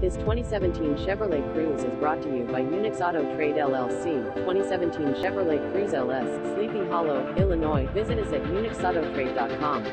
This 2017 Chevrolet Cruze is brought to you by Unix Auto Trade LLC. 2017 Chevrolet Cruze LS, Sleepy Hollow, Illinois. Visit us at unixautotrade.com.